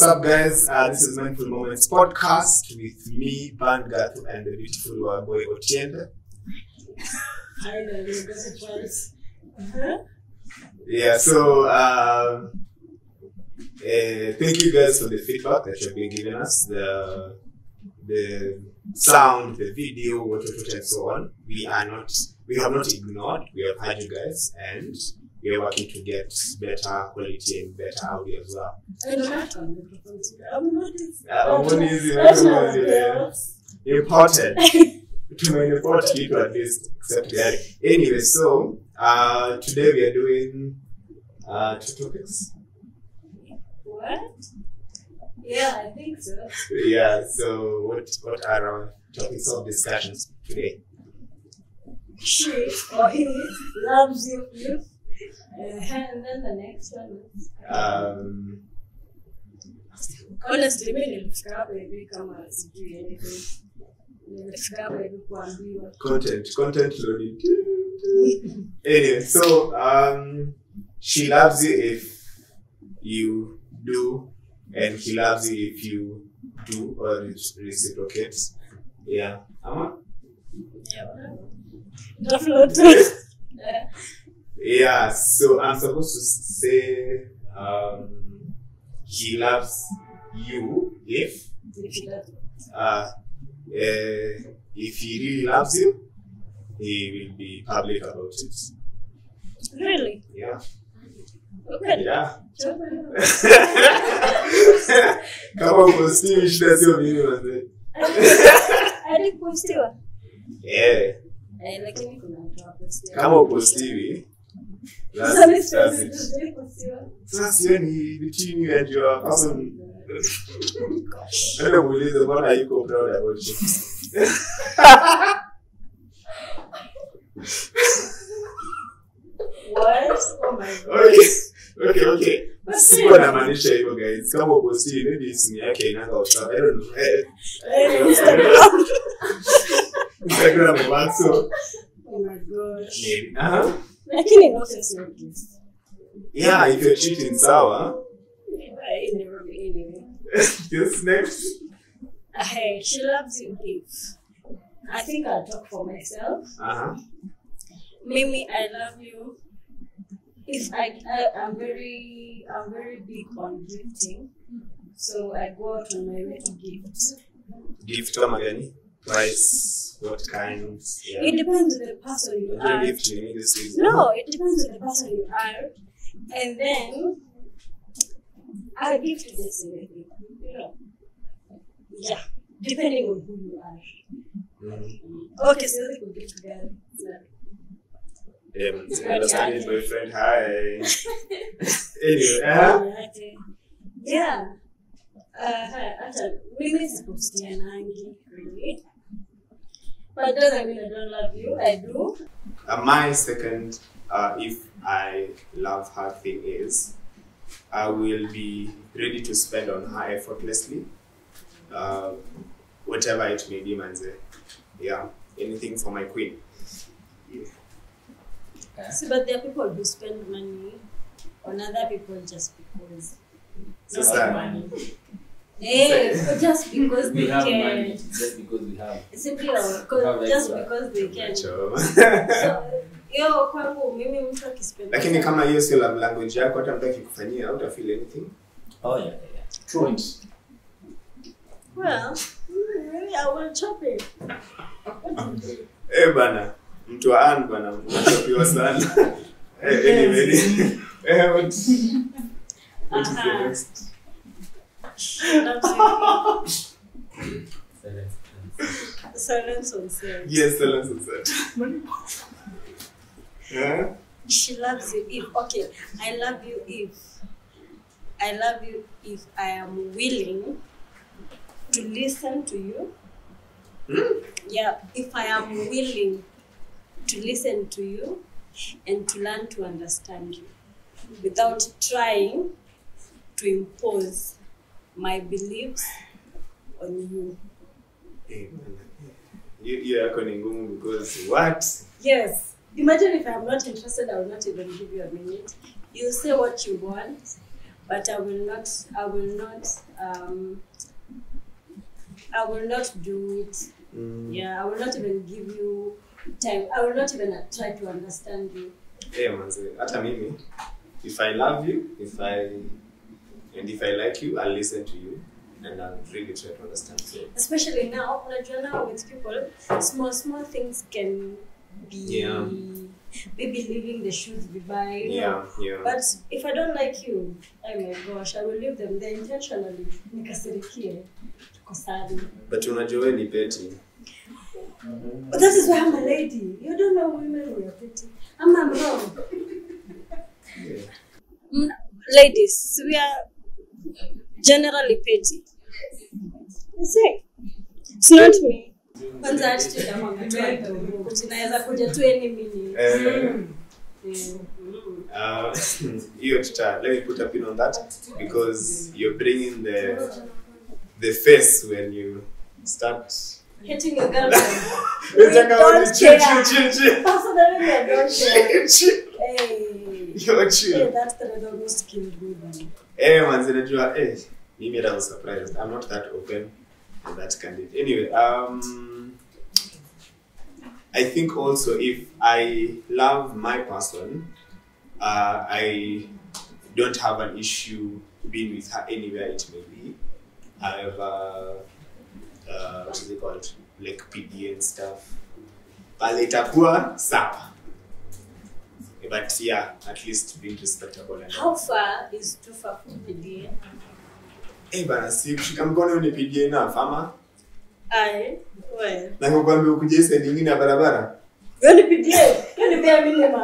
what's up, guys? Uh, this is Mindful Moments podcast with me, Bern Gathu, and the beautiful boy got it once. Uh-huh. Yeah, so uh, thank you guys for the feedback that you've been giving us. The the sound, the video, what, what, what, and so on. We are not, we have not ignored. We have heard you guys, and we are working to get better quality and better audio as well. I don't have to microphone today. I'm not Uh, what is Special it? girls. important tumeimport at least except gari anyway so uh, today we are doing uh, two topics What? Yeah, I think so. yeah so what what are our topics of discussions today She or he loves you. You. And then the next one is. um, Honestly, mimi nilifika hapa hivi kama sijui anything. Nilifika hapa hivi kuambiwa. content content loading anyway so um, she loves you if you do and he loves you if you do or re- reciprocate yeah Ama? Yeah, whatever. Definitely. Yeah. Yeah, so I'm supposed to say um, he loves you if uh, uh, if he really loves you, he will be public about it. Really? Yeah, Okay. yeah. Kama uko Steve, shida sio mimi manze. Hadi kupostiwa. Yeah, Eh, lakini kuna watu wapostiwa. kama uko that's, that's it. siwezi postiwa. Sasa between you and your person. Nenda muulize mbona hayuko proud about you. What? Oh my god. okay okay okay sikuwa namaanisha hivyo guys kama uko si maybe simu yake inanga whatsapp i don't know Instagram. instagram or so Oh my god. maybe uh-huh. Lakini no sex no kiss. yeah if you're cheating sawa I never be anyway. this next Hey, she loves you if. I think I'll talk for myself. uh-huh Mimi, I love you. If I, I I'm very I'm very big on gifting, so I go out on my way to gift. gift kama gani price what kinds yeah It depends on the person you are. gift ni nini siku hizi? No, it depends on the person you are, and then I give to this anything, you know. Yeah, depending on who you are. Mhm. Okay, so they could give to them. Yeah, man. understand his boyfriend hi anyway uh-huh. Yeah. Uh, hata mimi sikustianangi really. But doesn't mean I don't love you. I do. Uh, my second, uh, if I love her thing is, I will be ready to spend on her effortlessly, uh, whatever it may be, manze. Yeah, anything for my queen. See, but there are people who spend money on other people just because. Sasa, Hey, just because we they have can. money just because we have. Simply because, just extra. because they can. So, yo kwangu mimi mtu akispend lakini kama hiyo sio love language yako hata mtu akikufanyia hautafeel anything Oh yeah, yeah, yeah. Truant. well maybe I will chop it eh bana mtu wa an bana unachopiwa sana eh anyway eh what what is the next That's Silence. silence on set yes us what's that yeah she loves you if okay I love you if I love you if I am willing to listen to you. Yeah, if I am willing to listen to you and to learn to understand you without trying to impose my beliefs on you. Eh, You, Hiyo are yako ni ngumu because what? Yes. Imagine if I'm not interested, I will not even give you a minute. You say what you want, but I will not. I will not. Um, I will not do it. Mm. Yeah, I will not even give you time. I will not even try to understand you. Eh, manze, hata mimi if I love you, if I and if I like you, I'll listen to you and I'll really try to understand. So Especially now, unajua now with people, small small things can be Yeah. maybe leaving the shoes vibaya. you know. yeah, yeah. But if I don't like you, oh my gosh, I will leave them there intentionally. Nikasirikie. Tukosane. But unajua wewe ni petty. But that is why I'm a lady. You don't know women who are pretty. I'm not wrong. Yeah. Ladies, we are generally petty. You it. It's not me. Kwanza attitude ya mama tu. Tunaweza kuja tu any minute. Eh, uh, hiyo tuta let me put a pin on that because you're bringing the the face when you start Hitting your girlfriend. Unataka don't uni- chill, care. chill, chill, chill. Personally, I don't care. Chill, chill. Hey. You're chill. Hey, that thread almost killed Eh, manzi najua eh mimi hata was surprised. I'm not that open and that candid. Anyway, um I think also if I love my person, uh, I don't have an issue being with her anywhere it may be. However, uh, what is it called? Like PDA and stuff. Pale itakuwa sawa. But yeah, at least being respectable and How far is too far from PDA? Eh bana, si kushika mkono PDA enough ama Aye. Well. na kukwambia ukuje side nyingine ya barabara. Hiyo ni PDA. Hiyo ni bare minimum.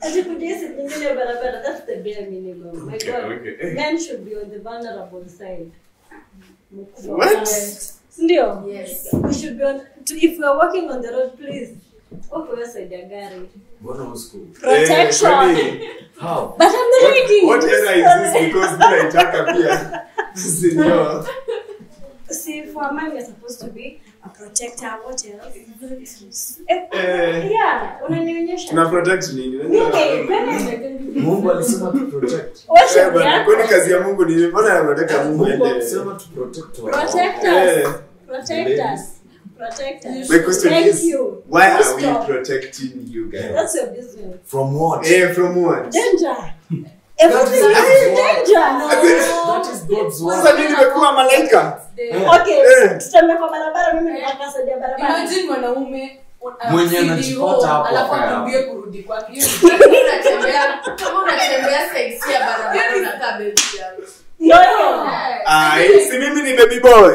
Ati PDA si nyingine ya barabara. That's the bare minimum. My God. okay. Eh. Men should be on the vulnerable side. What? Ndio? Yes. We should be on, to, if we are walking on the road, please. Mbona usiku? Protection. Eh, kwani, How? But I'm the lady. What era is this because mimi naitaka pia. Sindio. See, for a man, you're supposed to be a protector. What else? Eh, Eh. yeah, unanionyesha. Tuna protect nini? Mimi, Unajua? kwani- Mungu alisema tu protect. Eh, bana, kwani kazi ya Mungu ni mbona anataka Mungu Mungu alisema tu protect Protect us. Protect us. Protect us. My question Thank is, you. why are we protecting you guys? That's your business. From what? Eh, from what? Danger. Everything is danger. That is God's Sasa word. mimi nimekuwa malaika. Okay, Eh. tutembea kwa barabara, mimi nitakaa side ya barabara. Imagine mwanaume uh, Mwenye anajipata hapo alafu kurudi kwake. Ni- Kama unatembea kama unatembea side ya barabara unakaa baby girl. Ndio hiyo. Ah, si mimi ni baby boy.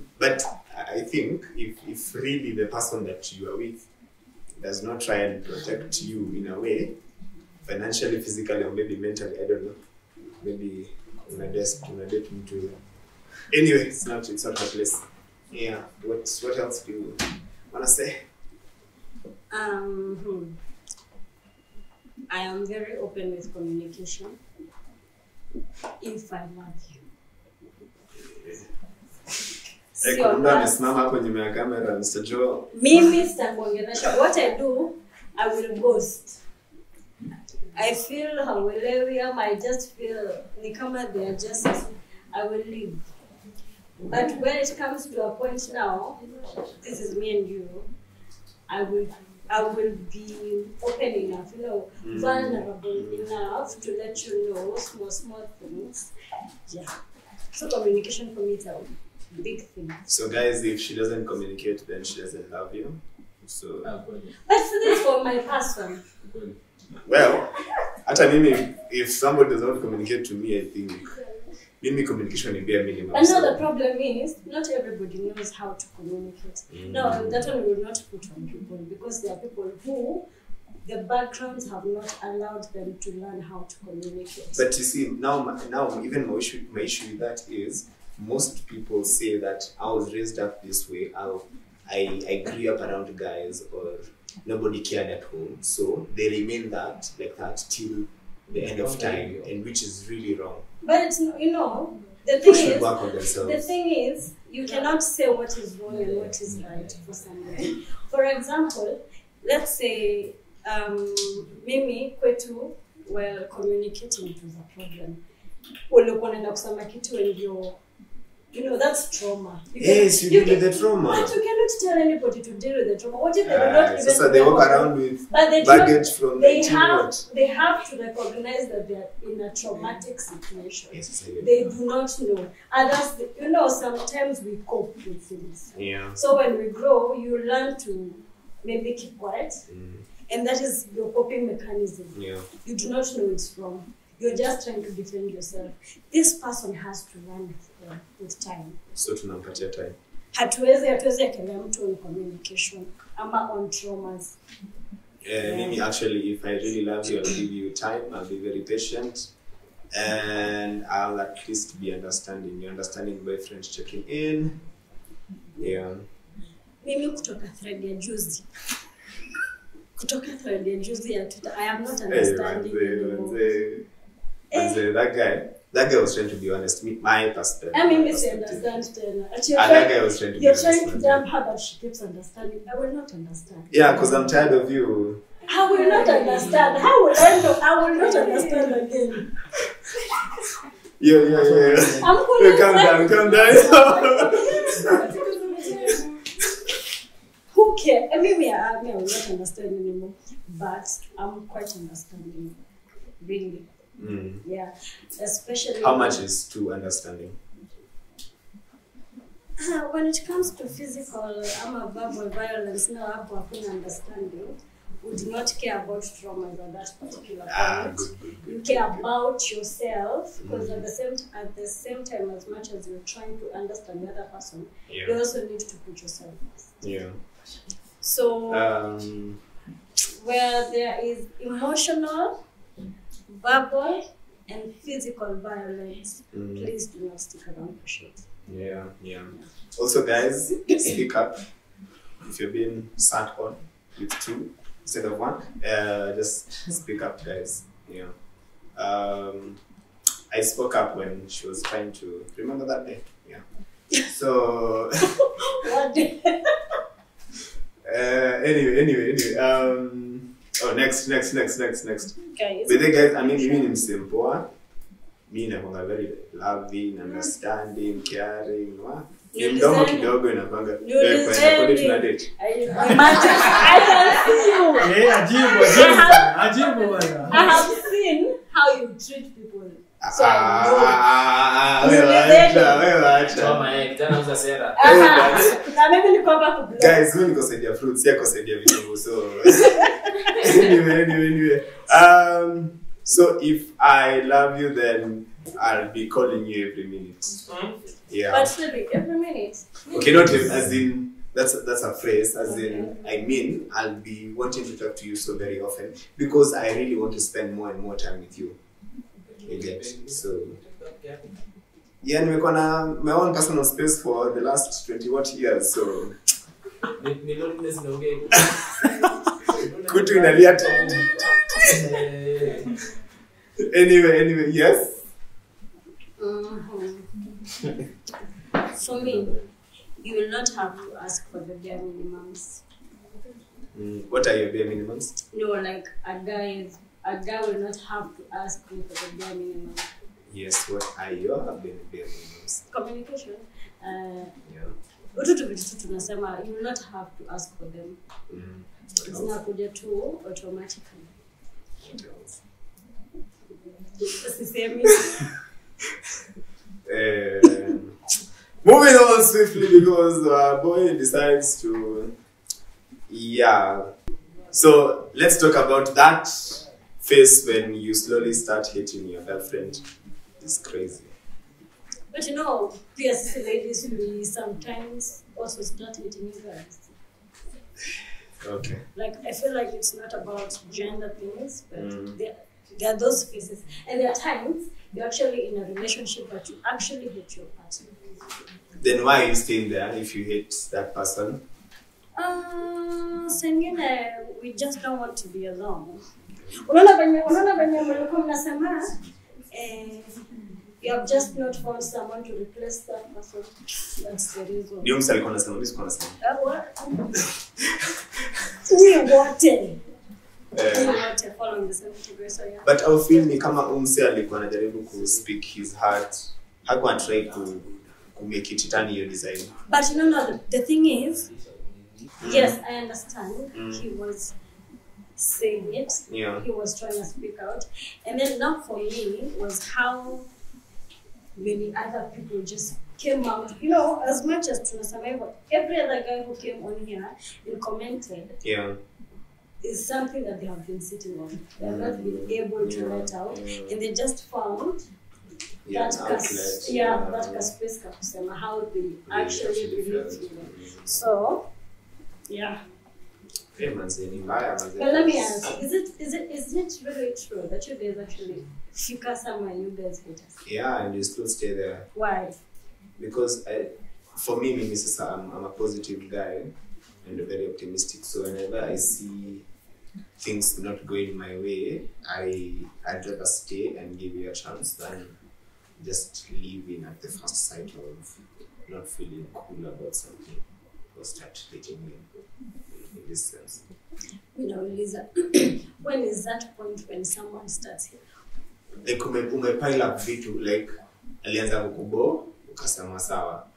but i think if, if really the person that you are with does not try and protect you in a way financially physically or maybe mentally i don't know maybe unades unadate mtu anyway it's not it's not a place yeah what what else do you wanna say Um, hmm. I am very open with communication. If I love you. Eh, kuna amesimama hapo nyuma ya kamera Mr. Mimi sitakuongelesha what i do i will ghost i feel hauelewi ama i just feel ni kama they are just i will leave but when it comes to a point now this is me and you i will I will be open enough, you know, Mm. vulnerable enough to let you know small, small things. Yeah. So communication for me is a big thing. So guys, if she doesn't communicate, then she doesn't love you. So Ah, kweli, But this for my person. kweli. well, hata mimi if somebody does not communicate to me, I think mimi communication will be a minimum. And so- the problem is, not everybody knows how to communicate. Mm. No, that one will not put on people because there are people who the backgrounds have not allowed them to learn how to communicate. But you see, now, my- now even my issue, my issue with that is most people say that I was raised up this way. I, I, I grew up around guys, or nobody cared at home, so they remain that like that till the end of time, and which is really wrong. But it's no- you know the thing should is work on the thing is you cannot say what is wrong and what is right for somebody. For example, let's say um, mimi kwetu well communicating it was a problem. Ulikuwa unaenda kusema kitu and you're you know that's trauma. Yes, you you deal with the trauma. But you cannot tell anybody to deal with the trauma. What if they do Ah, not even so they walk around with But they baggage from they 19 have what? they have to recognize that they are in a traumatic situation. Yes. They do not know. And Others, you know, sometimes we cope with things. Yeah. So when we grow, you learn to maybe keep quiet, Mm, and that is your coping mechanism. yeah. You do not know it's wrong. You're just trying to defend yourself. This person has to learn with time. So tunampatia time. Hatuwezi hatuwezi akemea mtu on communication ama on traumas. Uh, Mimi, actually, if I really love you, I'll give you time. I'll be very patient, and I'll at least be understanding. You're understanding boyfriend checking in. Yeah. Mimi kutoka thread ya juzi. Kutoka thread ya juzi ya Twitter, I am not Hey, understanding manze, anymore. manze, manze, that guy, that guy was trying to be honest. Me, my perspective. I mean, say understand tena. You're Ah, that trying- guy was trying to be You're trying to dump her, but she keeps understanding. I will not understand. Yeah, because I'm tired of you. I will not understand. How will I know? I will not understand again. Yeah, yeah, yeah. yeah. I'm Hey, calm down, calm down. Who cares? I mean, me, I, me, I will not understand anymore. But I'm quite understanding. Really. Mm. Yeah. Especially. How much is too understanding? Uh, when it comes to physical, I'm a verbal violence, now hapo hakuna understanding. We do not care about traumas at that particular point. Ah, good, you care about yourself because Mm. at the same at the same time as much as you're trying to understand the other person you also need to put yourself first Yeah. so Um, where there is emotional verbal and physical violence mm. please do not stick around for shit Yeah, yeah. Also, guys, speak up. If you're being sat on with two instead of one, uh, just speak up, guys. Yeah. Um, I spoke up when she was trying to remember that day. Yeah. So what the- uh, anyway, anyway, anyway. Um, oh, next, next, next, next, next. guys But then, guys, I mean, mimi ni msempoa. Mi nakwanga very loving, understanding, caring. wa? Ni mdomo Niulizeni. kidogo inakwanga. Niulizeni. Kwenda kule tuna date. I, imagine, I can see you Eh, ajibu, ajibu ajibu. I have seen how you treat so I know Ah, wewe Niulizeni. acha, wewe acha. Choma, eh, kijana uza sera. Na mimi niko hapa kublock. Guys, mimi niko saidia fruits, yako saidia vitunguu. So anyway, anyway, anyway. Um, so if I love you, then I'll be calling you every minute. Yeah. But still, every minute. Okay, not every, as in that's that's a phrase. As in, I mean, I'll be wanting to talk to you so very often because I really want to spend more and more time with you. Get so. Yeah, nimekuwa na my own personal space for the last 20 what years, so kutu inalia. Eh, Anyway, anyway, yes. Mhm. For me, you will not have to ask for the bare minimums. Mm, what are your bare minimums? No, like a guy is a guy will not have to ask you for the bare minimum. Yes, what are your bare bare minimums? Communication. Uh, Yeah. utu vitu tunasema you will not have to ask for them Mm. zinakuja tu automatically sisemi Um, moving on swiftly because our boy decides to yeah so let's talk about that phase when you slowly start hating your girlfriend is crazy but you know sisi ladies we sometimes also start hating you guys okay like I feel like it's not about gender things, but Mm. there, there are those phases, and there are times you're actually in a relationship, but you actually hate your partner. then why are you staying there if you hate that person Uh, sengine we just don't want to be alone. Unaona venye unaona venye mlikuwa mnasema eh, you have just not found someone to replace that person. That's the reason. ndio msa alikuwa anasema mimi sikuwa nasema Ni wote. Eh, but I feel ni kama umse alikuwa anajaribu ku speak his heart hakuwa try ku ku make it turn hiyo design But you know, no, the, the thing is, yes, I understand. Mm. He was saying it. yeah He was trying to speak out. And then now for me was how many other people just came out. You know, as much as tunasema hivyo, every other guy who came on here and commented yeah is something that they have been sitting on. They have not been able to Yeah. let out. Yeah. And they just found yeah that outlet, kas, yeah, that ka space ka kusema how they actually believe you know. So, yeah. Eh, manze, ni mbaya, manze. But let me ask: Is it is it is it really true that you guys actually fika somewhere you guys hate us? yeah and you still stay there Why? because I, for me mimi sasa I'm, I'm a positive guy and very optimistic so whenever i see things not going my way i i'd rather stay and give you a chance than just leaving at the first sight of not feeling cool about something or start dating you know, Lisa. when is that point when someone starts here? like ume, umepile up vitu like alianza kukubo ukasema sawa.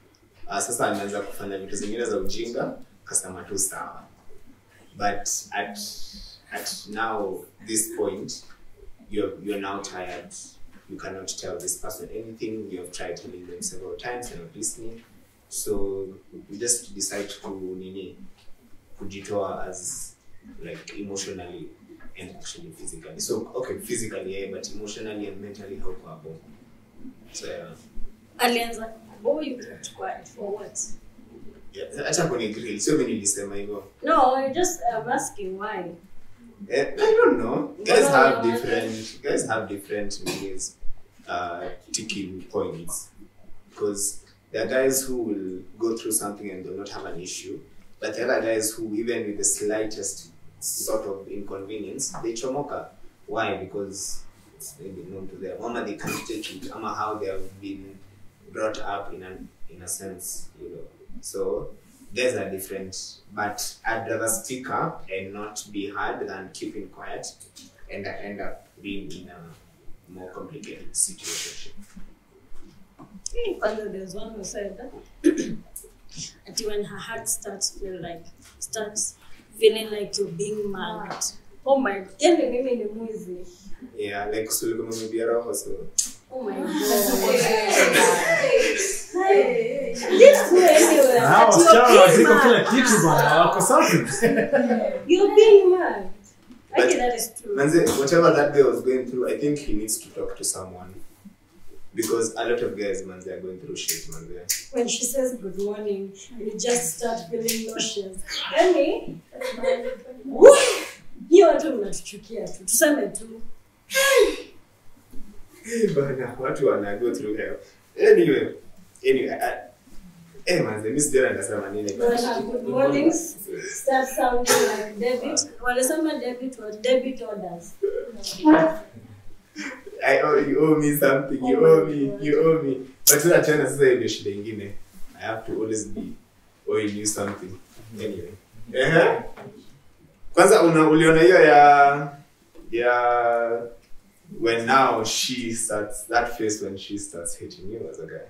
Uh, sasa ameanza kufanya vitu zingine za ujinga ukasema tu sawa. But at, at now this point you're, you're now tired. You cannot tell this person anything. You have tried telling them several times and not listening. So you just decide to nini kujitoa as like emotionally and actually physically. So okay, physically yeah, but emotionally and mentally help hapo. So yeah. Alianza, oh, you kept quiet for what? Yeah, acha kuni grill. Sio mimi nilisema hivyo. No, I just I'm asking why. Eh, I don't know. Guys have different guys have different ways uh ticking points. Because there are guys who will go through something and they'll not have an issue. But there are guys who even with the slightest sort of inconvenience, they chomoka. Why? Because it's maybe known to them. Mama they can't take it. Ama how they have been brought up in an in a sense, you know. So there's a different. But I'd rather speak up and not be hard than keeping quiet and I end up being in a more complicated situation. Kwanza there's one who said that when her heart starts feel like starts feeling like you're being mugged. Oh my, yani mimi ni mwizi. Yeah, like so kumwambia roho so Oh my god. This way anyway. Na hawa that wasichana you're waziko being kila mugged. kitu bwana wako safi You're being mugged. I But- think that is true. Manze, whatever that guy was going through, I think he needs to talk to someone. Because a lot of guys, manze, are going through shit, manze. When she says good morning, you just start feeling nauseous. Yani, woo! hiyo watu mnatuchukia tu. Tuseme tu. Bana, watu wana go through hell. Anyway, anyway, I, eh, manze, mi sijui nitasema nini. Bwana, good mornings start sounding like debit. Walisema debit was debit orders. I owe, you owe me something, you Oh owe me, God. you owe me. But sasa sasa hiyo ndio shida ingine. I have to always be owing you something. Anyway. Eh. Kwanza una uliona hiyo ya ya when now she starts that face when she starts hating you as a guy.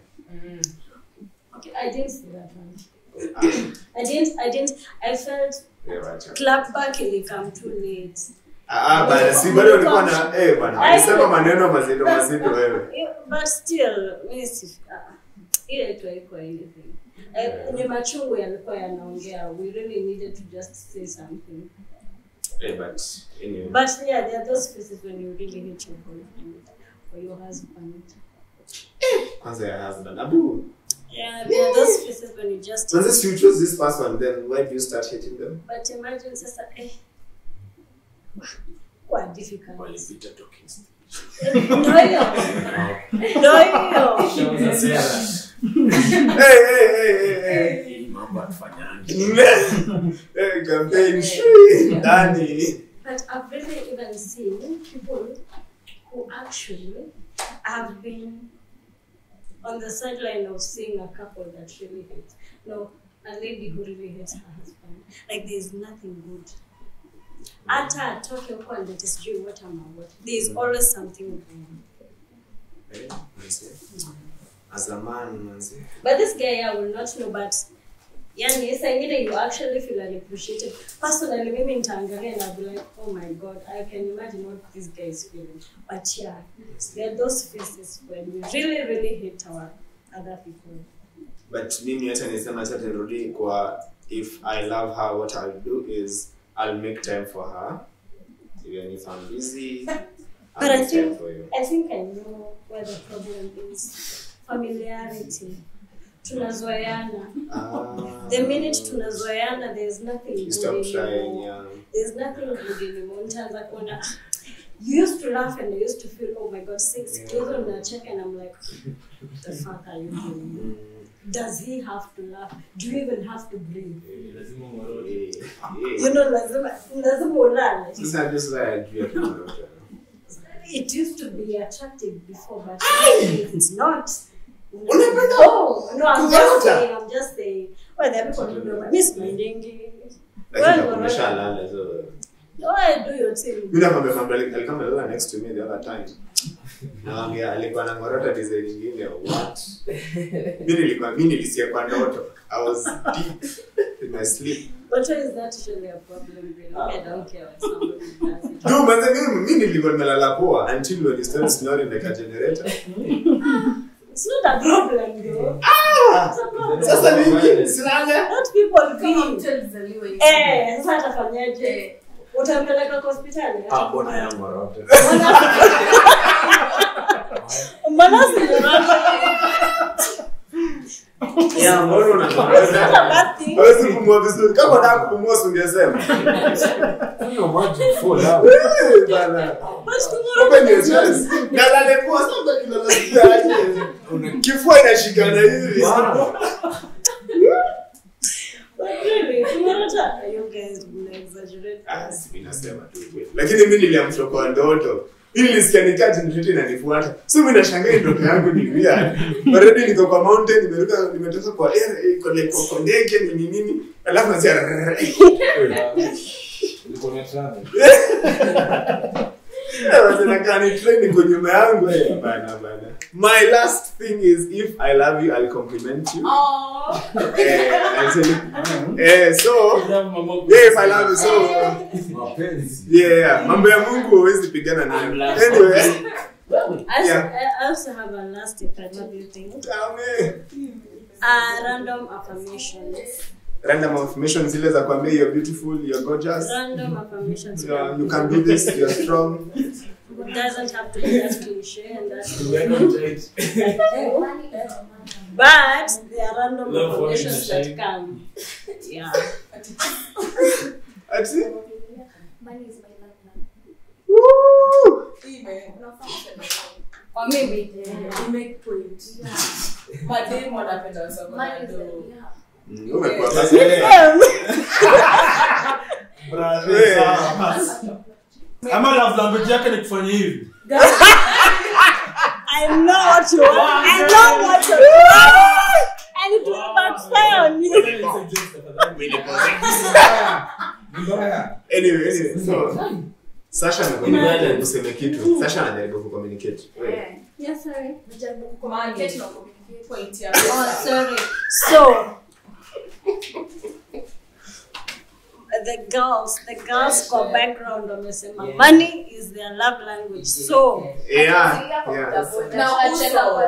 Okay, I didn't see that one. I didn't, I didn't, I felt Yeah, wacha. clap back ilikam too late. Ah, bana, si bado ulikuwa na eh bana. Maneno mazito mazito wewe. But still, mimi si, ah, ile tu haikuwa anything. Eh, Ni machungu yalikuwa yanaongea. We really needed to just say something. Eh, but anyway. But yeah, there are those cases when you really hate your boyfriend or your husband. Kwanza ya husband. Abu. Yeah, there are those cases when you just. So since you choose this person, then why do you start hating them? But imagine sister, eh. Kwa difficult. Walipita talking stage. Ndio hiyo. Ndio hiyo. Show za Sarah. Hey, hey, hey, hey, hey. Hii mambo hatufanyangi. Campaign shii, ndani. But I've really even seen people who actually have been on the sideline of seeing a couple that really hates. No, a lady who really hates her husband. Like there's nothing good. Hata atoke huko alete sijui what ama what. is always something wrong. Hey, manze. As a man, manzi. But this guy I will not know but yani saa ingine you actually feel unappreciated. Personally mimi nitaangalia and I'll be like, oh my god, I can imagine what this guy is feeling. But yeah, there are those faces when we really, really hate our other people. but mimi hata nisema hata nirudi kwa if i love her what i'll do is i'll make time for her even if i'm busy But I think I think I know where the problem is. Familiarity. Tunazoeana. Ah. The minute tunazoeana there's nothing you good stop trying anymore. yeah There's nothing good anymore. Nitaanza kuona you used to laugh and I used to feel, oh my god, six Yeah. kids on the check and I'm like, the fuck are you doing? Does he have to laugh? Do you even have to breathe? Lazima umrudi. eh, You eh. know, lazima, lazima ulale. Sasa just like juu ya kuondoka. It used to be attractive before, but it's not. Unapenda No, no, I'm just saying, I'm just saying. Well, there are people who don't miss my dingy. Lakini Well, nakuonyesha ahead, do your thing. Mambo alikuwa amelala next to me the other time. Nakwambia alikuwa na ngorota design nyingine what? Mimi nilikuwa mimi nilisikia kwa ndoto. I was deep in my sleep. What is that usually a problem, really? I don't care what somebody does. It. No, manze mimi mimi nilikuwa nimelala poa until when you start snoring like a generator. It's not a problem, though. Ah! Sasa mimi. Not people. Eh, sasa atafanyaje? utampeleka kwa hospitali? Ah, mbona yangu arote mbona siwezi kumua vizuri. Kama nataka kupumua singesema. Eh, Nalalekua sasa kinalasikia kifua inashikana hivi. Ah, lakini mi niliamshwa kwa ndoto. Ili nisikia nikaa jenereta inanifuata so mi nashangaa ndoto yangu ni weird already niko kwa mountain nimeruka nimetoka kwa air eh, kwa kwa ndege ni nini alafu nasikia Train iko nyuma yangu. Eh, bana bana. My last thing is if I love you I'll compliment you. Eh. Eh, so yeah, if I love you so yeah, yeah. Mambo ya Mungu huwezi pigana nayo. Anyway, I Yeah. I also have a last if I love you thing. tell me. Uh, random affirmations. random affirmations zile za kuambia you're beautiful you're gorgeous Random affirmations. you can do this you're strong doesn't have to be that cliche and that. But there are random Love for affirmations that shine. come. Yeah. ati Money is my love Woo! Or maybe you make point. Mademu wanapenda wasema bado. Mm, umekuwa basi Brother, Eh. sawa. Ama love language yake ni kufanya hivi. I know what you want. I know what you want. And it will backfire on you. Anyway anyway so Sasha anajaribu kusema kitu Sasha anajaribu kucommunicate Yeah. Yes, sorry. Communicate na communicate point ya Oh, sorry. So, the girls the girls kwa background wamesema. Yeah. money is their love language so. Yeah. Yeah. na uso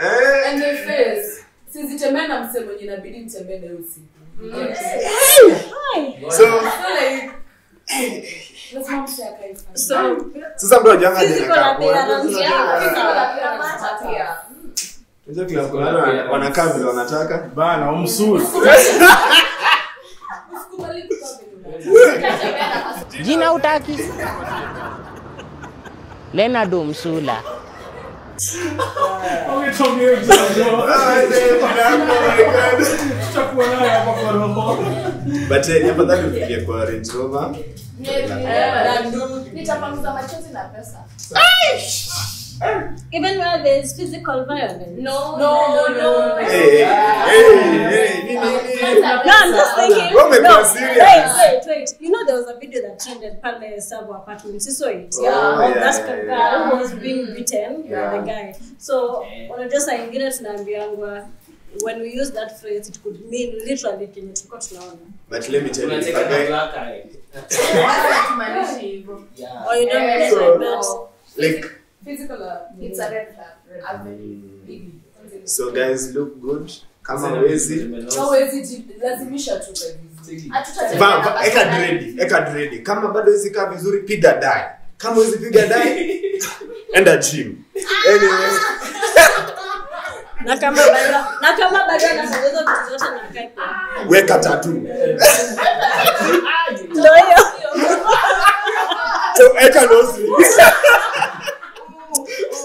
eh. and the face sizitembee na msee mwenye inabidi mtembee na usi sasa mtu ajangaaa wanakaa vile wanataka. Bana umsuri. jina utaki lenado msula. But eh, afadhali ufikie kwa Range Rover. Nitapanguza machozi na pesa. Even where there is physical violence No, no, no. Hey, hey, hey, nini, nini? No, I'm just thinking. Why am I no, wait, wait, wait. You know there was a video that trended pale Sabo apartments. You saw it? Oh, Of yeah, that yeah, girl yeah. who was being beaten Yeah. by the guy. So unajua saa ingine tunaambiangwa when we use that phrase it could mean literally kenye tulikuwa tunaona. But let me tell you, if Unacheka a na guy- black eye. Hatumaanishi hivyo. Yeah. Or you don't mean it So- like that. like Physical, uh, It's a red flag. big. so guys look good. Kama wezi. Hawezi lazimisha tu eka dredi kama bado wezi kaa vizuri piga dai kama wezi piga dai enda gym. Anyway. Na kama bado na kama bado vitu zote na kai. weka tatu Ndio hiyo. so eka nose ring. Eh, Maliza. va vizuri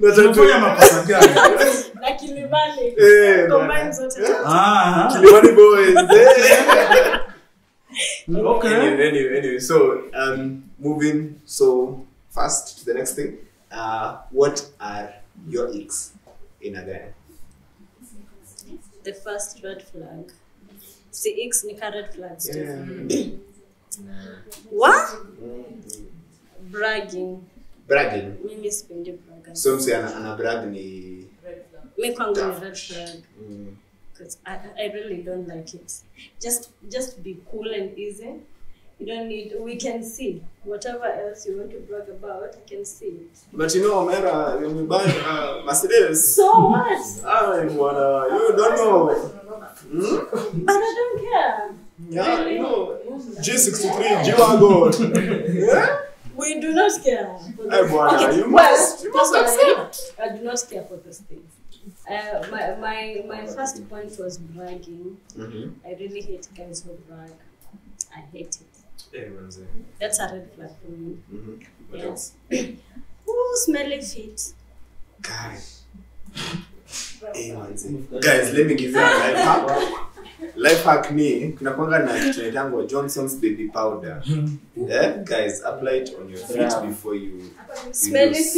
tunafanya makosa gani Na kilimani. Eh, Combine zote. ah Kilimani boys eh. okay anyway, anyway, anyway, so um, moving so fast to the next thing. Uh, what are your icks in a guy? The first red flag. See, X ni ka red flags. Yeah. What? Bragging. Bragging. Mimi sipendi bragging. So msi ana, ana brag ni Mi kwangu ni red flag. mm, Because I, I really don't like it. Just just be cool and easy. You don't need, we can see. Whatever else you want to brag about, I can see it. But you know, Omera, when you buy uh, Mercedes, So what? I wanna, you don't know. Hmm? But I don't care. Yeah, really? no. G63, G-Wagon. yeah? We do not care. For okay, you must- you must accept. I do not care for those things. Uh, my, my, my first point was bragging. Mm-hmm. I really hate guys who brag. I hate it. Manze. That's a red flag for me. Mm-hmm. What Yeah. else? Smelly feet. Guy. Hey. Guys, let me give you a life hack. Life hack ni tunakwanga na kitu inaitangwa Johnson's baby powder. Yeah, guys, apply it on your feet Yeah. before you.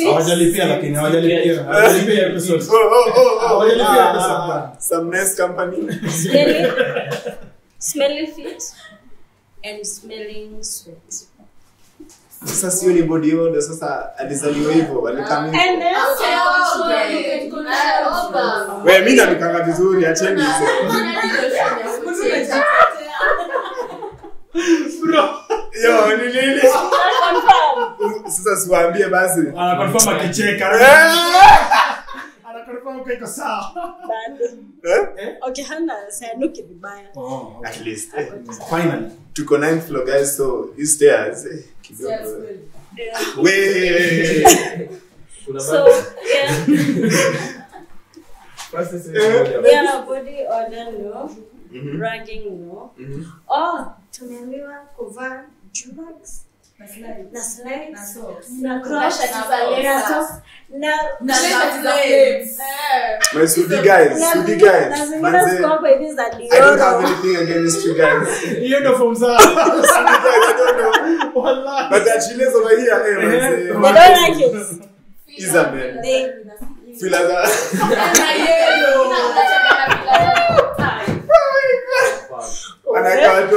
Hawajalipia lakini hawajalipia hawajalipia episode Oh, oh, oh, oh. Hawajalipia Ah. Some nice company. Smelly, smelly feet. And smelling sweat sasa sio ni body order sasa alizaliwa hivyo mi namikanga vizuri acheni sasa siwaambie basi. Akicheka. Eh! Eh? anakonfirm uko iko sawa Bad. Eh? Okay, hana sayanuki vibaya. oh At least. eh. finally Tuko ninth floor guys, so these stairs eh, kidogo. Yeah. We. Kuna So, yeah. Yeah, body odor no. Mhm. Bragging no. Mhm. Oh, tumeambiwa kuvaa drugs na slides na cross na socks na My Sudi guys, na Sudi zingine- guys. na zingine Manze, ziko hapa hivi za I don't have Dior. anything against you guys. hiyo ndo form za Sudi guys, I don't know. wallahi. But the chiles over here, eh, manze. They don't like it. He's a man. They Fila za Na yellow. wanakaa watu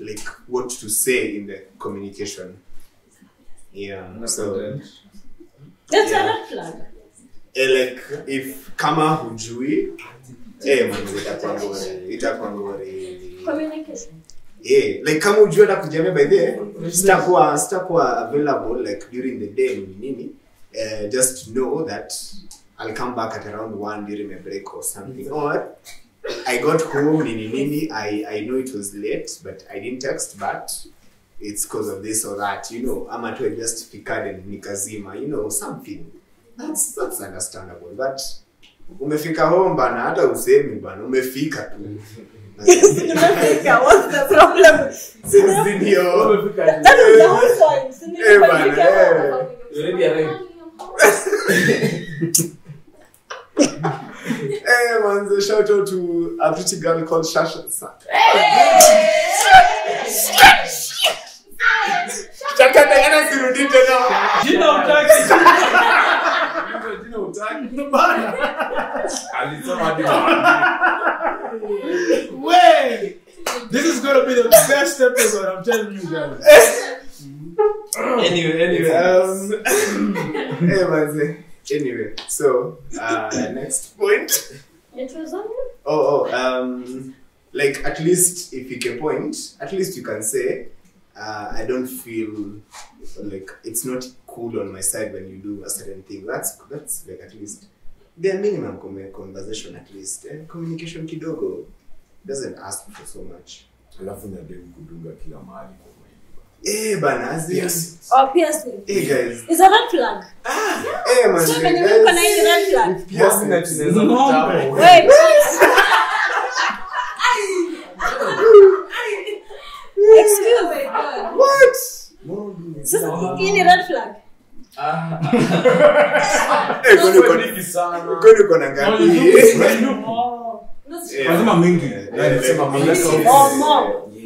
like what to say in the communication. Yeah. So, That's Yeah. a red flag. eh, like if kama hujui, eh, man, itakuwa ngori, itakuwa ngori. Communication. Yeah, like kama ujue na kujamia by the sitakuwa sitakuwa available like during the day nini nini. Uh, just know that I'll come back at around one during my break or something. Or I got home nini nini. I I know it was late, but I didn't text. But it's because of this or that, you know. Ama tu just just fikade nikazima, you know, something. That's that's understandable. But umefika home bana, hata usemi bana, umefika tu. Nimefika. What's the problem? That the whole point. eh. Eh, manze, shout out to a pretty girl called Shasha. Shaka tena sirudi tena. jina utaki jina utaki bana Way! This is gonna be the best episode, I'm telling you guys. Anyway, anyway. Um, eh, manze. Anyway, so uh, next point. It was on you. Oh, oh, um, like at least if you can point, at least you can say, uh, I don't feel like it's not cool on my side when you do a certain thing. That's that's like at least the minimum com- conversation at least. Eh? Communication kidogo doesn't ask for so much. alafu najaribu kudunga kila mahali kwa mwili. Eh, bana, as Yes. Or piercing. Eh, guys. It's a red flag. Ah. Eh, man. So when you look on any red flag. With piercings. Ng'ombe. Wait. Excuse me. What? Sasa hii ni red flag. Eh, kwani uko- Nyingi sana. kwani uko na ngapi? Oh. Eh, Lazima mingi. eh, Yeah, nisema eh, mingi.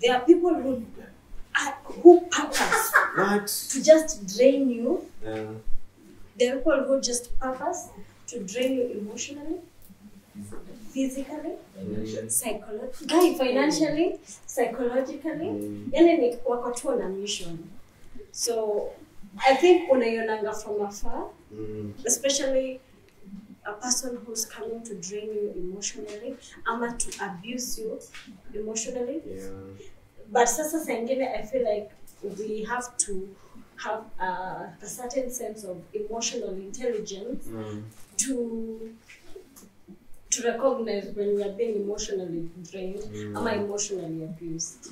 There are people who uh, who purpose What? to just drain you. Yeah. There are people who just purpose to drain you emotionally, physically, psychologically, financially, psychologically. mm, Yani ni wako tu na mission. So I think unaionanga from afar, mm, especially a person who's coming to drain you emotionally ama to abuse you emotionally yeah. but sasa saa ingine i feel like we have to have uh, a certain sense of emotional intelligence Mm, to to recognize when we are being emotionally drained Mm. ama emotionally abused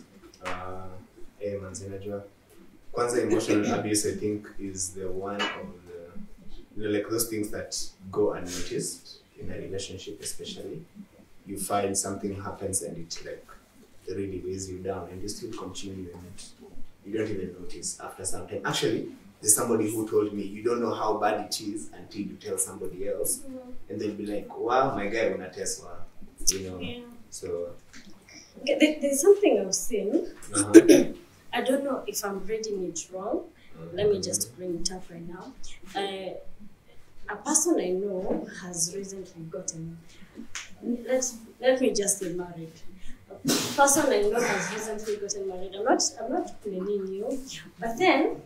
uh, manze, najua. Kwanza emotional abuse, I think, is the one of you know, like those things that go unnoticed in a relationship, especially. You find something happens and it like really weighs you down, and you still continue and you don't even notice after some time. Actually, there's somebody who told me you don't know how bad it is until you tell somebody else, and they'll be like, "Wow, my guy, unateswa," you know. So, there's something i've seen uh-huh. i don't know if i'm reading it wrong let me just bring it up right now. Uh, a person i know has recently gotten let's let me just say married. A person i know has recently gotten married. I'm not i'm not blaming you but then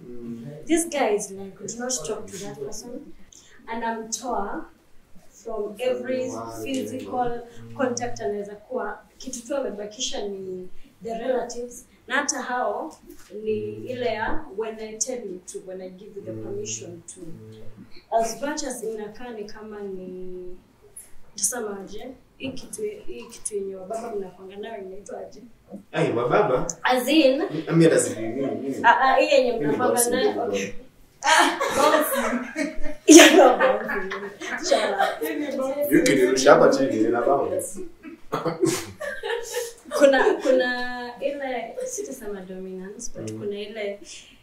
this guy is like do not talk to that person and i'm tore from every physical contact anaweza kuwa kitu tu amebakisha ni the relatives na hata hao ni ile ya when I tell you to when I give you the permission to. As much as inakaa ni kama ni tusemaje hii kitu hii kitu yenye wababa mnakwanga nayo inaitwaje Ai, wababa? As in? Hata sijui mimi mimi ah, ah, hii yenye mimi mnakwanga nayo. Yuki nirusha hapa chini nina bounce. kuna kuna ile sitasema dominance but mm. kuna ile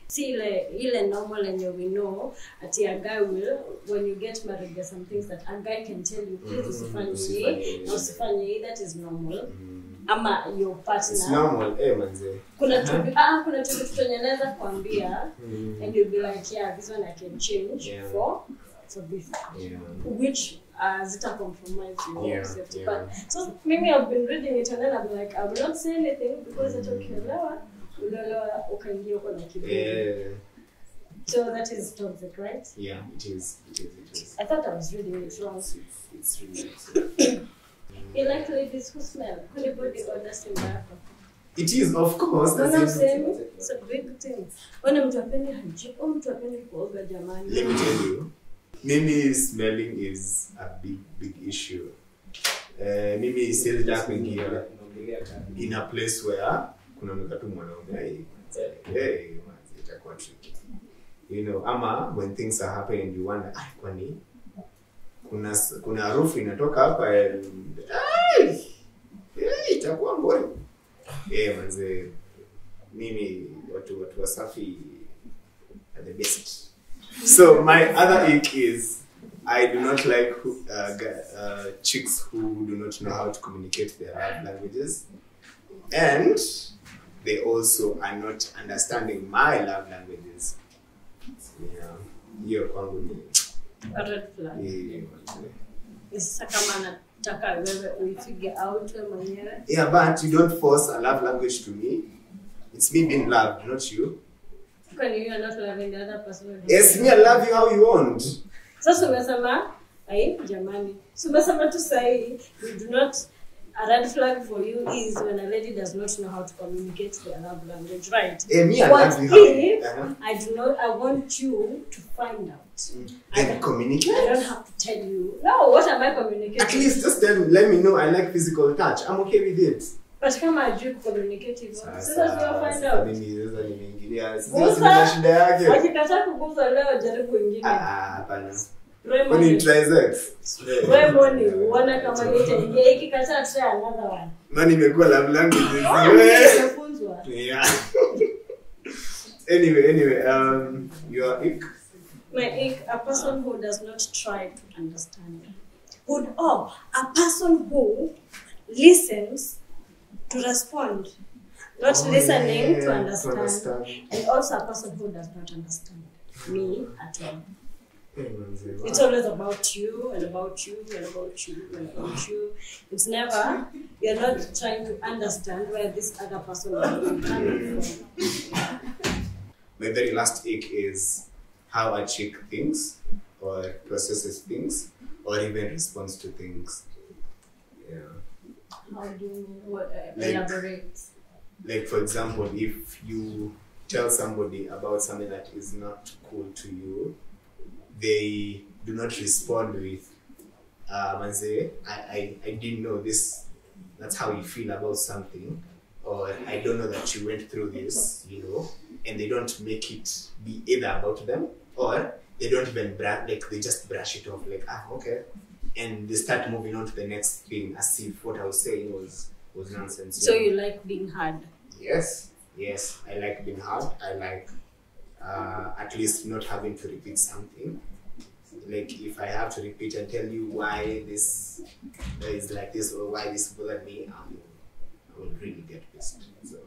si ile ile normal and we know ati a guy will when you get married there's some things that a guy can tell you please usifanye usifanye hii na usifanye hii that is normal mm. ama your It's partner normal eh manze. kuna tu ah kuna tu kitu naweza kuambia and you'll be like yeah this one I can change Yeah. for for this Yeah. which uh, zita compromise your Yeah, safety. yeah. But so maybe I've been reading it and then I'm like, I will not say anything because hata ukielewa unaelewa ukaingia uko na kiburi. So that is toxic, right? yeah, it is. It is. It is. I thought I was reading it wrong. It's, it's really toxic. You like ladies who smell. Kuni body odor simba yako. It is, of course. Mbona as Same. It's a big thing. Wana mtu apende hajipo, mtu apende kuoga jamani. Let me tell you, mimi smelling is a big, big issue. Uh, mimi siwezi taka kuingia in a place where kuna mkatu mwanaume manze, itakuwa tricky. You know, ama when things are happening you wonder, ah, kwani kuna kuna harufu inatoka hapa hey, itakuwa ngori. Eh, manze mimi watu watu wasafi are the best. So my other ick is I do not like who, uh, uh, chicks who do not know how to communicate their love languages, and they also are not understanding my love languages. Yeah, hiyo kwangu ni A red flag. Ni sasa kama anataka wewe uifige out mwenyewe. yeah, but you don't force a love language to me. It's me being loved, not you. You are not loving the other person. Yes, me, I love you how you want. so Sasa umesema ai jamani. So umesema tu sahi you do not a red flag for you is when a lady does not know how to communicate their love language, right? Eh, me, I What love you how if uh-huh. I do not I want you to find out. Then communicate. I don't have to tell you. No, what am I communicating? At least just tell me, let me know I like physical touch. I'm okay with it. But kama ajui kucommunicate. Sasa Sasa sio find sasa out. mimi sasa nimeingilia. Sasa shida yake. Wakikataa kuguza leo jaribu ingine. Ah, hapana. Kwani try sex? wewe moni uone kama nitaingia ikikataa try another one. Nani imekuwa love language? Ah, nimefunzwa. Yeah. anyway, anyway, um, your ick. My ick, a person who does not try to understand. Who, oh, a person who listens to respond, not Oh, listening yeah, to, to understand. understand. and also a person who does not understand me at all. It's always about you and about you and about you and about you. It's never, you're not trying to understand where this other person is coming from. My very last ick is how a chick thinks or processes things or even responds to things. Yeah. How do you? What, uh, Like- elaborate. like for example if you tell somebody about something that is not cool to you they do not respond with uh, manze, I, I, I didn't know this that's how you feel about something or i don't know that you went through this you know and they don't make it be either about them or they don't even brush like they just brush it off like ah okay and they start moving on to the next thing as if what i was saying was was nonsense So you like being hard. Yes, yes, I like being hard. I like uh, at least not having to repeat something. Like if I have to repeat and tell you why this is like this or why this bothered me, I will, I will really get pissed. So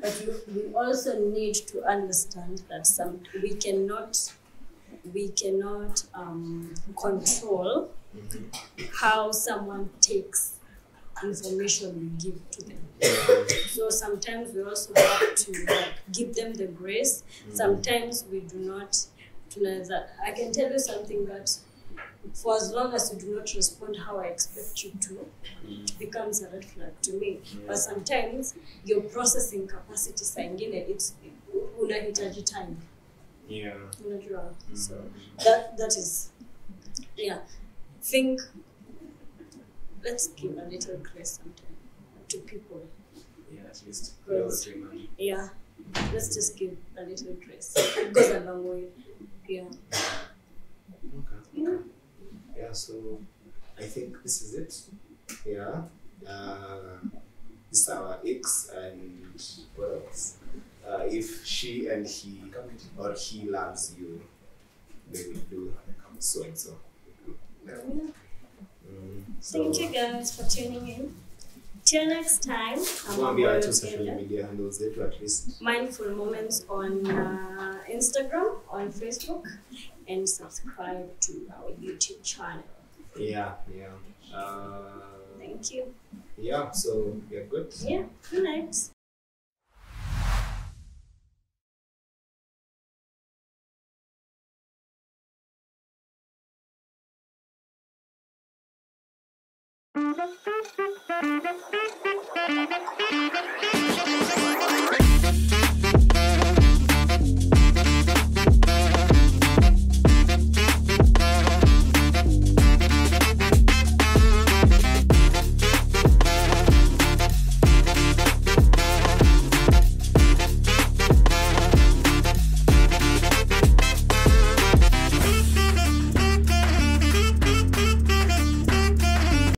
But we also need to understand that some we cannot we cannot um, control mm-hmm. how someone takes information we give to them. Mm-hmm. So sometimes we also have to like, give them the grace. Mm-hmm. Sometimes we do not. I can tell you something that for as long as you do not respond how I expect you to, it becomes a red flag to me. But sometimes your processing capacity saa ingine it's unahitaji time. Yeah. Unajua. So that that is yeah. Think let's give a little grace sometimes to people. Yeah, at least. Yeah. Yeah. Let's just give a little grace. It goes a long way. Yeah. Okay. okay. Yeah, so I think this is it. Yeah. Uh, this is our ex and what else? Uh, if she and he or he loves you, they will do so and so. Yeah. Mm, so Thank you guys for tuning in. Till next time. I'm Tuambie watu social media handles zetu at least. Mindful Moments on uh, Instagram, on Facebook, and subscribe to our YouTube channel. Yeah, yeah. Uh, Thank you. yeah, so we are good. Yeah. Good night.